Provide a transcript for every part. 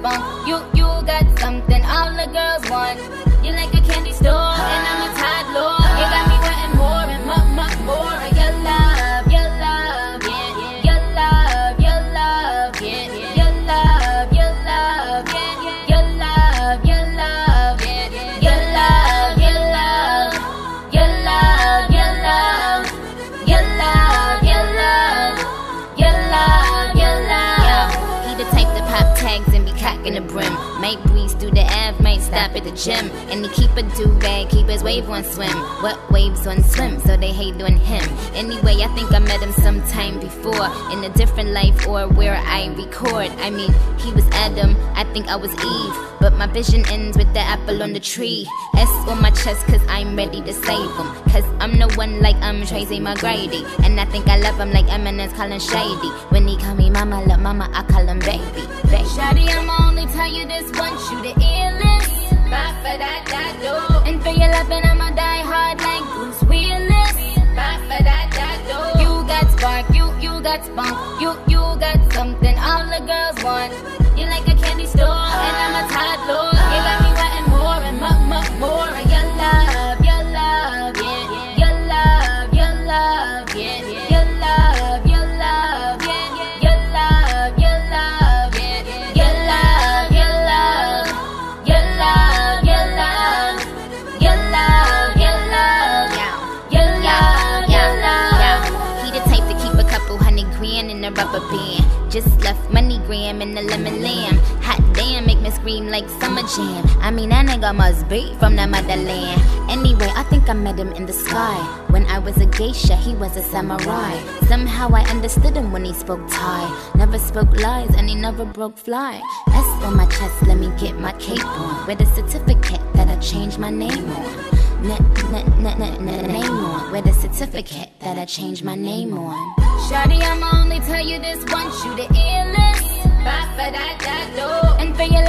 You, you got something all the girls want. You like a tags and be cocking the brim. Might breeze through the Ave, might stop at the gym. And he keep a do rag, keep his wave on swim. What waves on swim, so they hate on him. Anyway, I think I met him sometime before in a different life or where I record. I mean, he was Adam, I think I was Eve. But my vision ends with the apple on the tree. S on my chest, cause I'm ready to save him. Cause I'm the one like I'm Tracy McGrady. And I think I love him like Eminem's calling Shady. When he call me mama, love mama, I call him baby. baby. Shawty, I'ma only tell you this once, you the illest. Bye for that, that door. And for your loving, I'ma die hard like Bruce Willis. Bye for that, that door. You got spark, you, you got spunk. You, you got something all the girls want. You're like a candy store, and I'm a Tide in a rubber band. Just left MoneyGram in the lemon lamb. Hot damn, make me scream like summer jam. I mean, that nigga must be from the motherland. Anyway, I think I met him in the sky. When I was a geisha, he was a samurai. Somehow I understood him when he spoke Thai. Never spoke lies and he never broke fly. S on my chest, let me get my cape on. With a certificate that I changed my name on. Name on. With a certificate that I changed my name on. Shawty, I'ma only tell you this once, you the illest. Bye for that, that door. And for your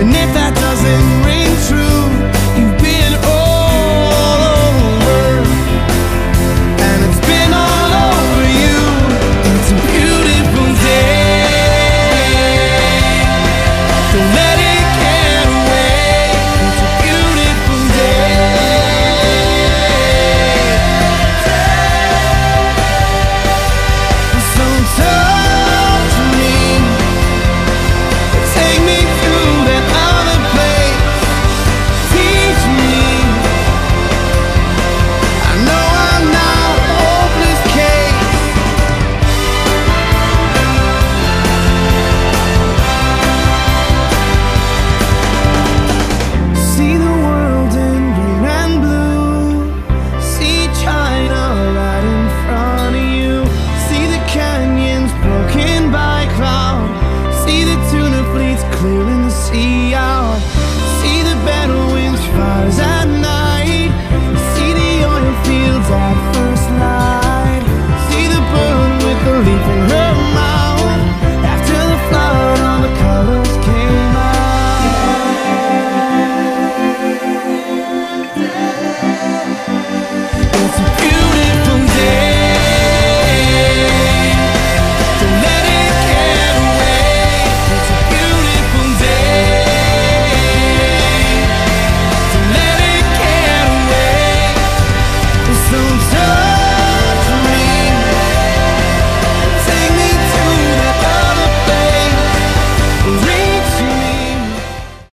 And if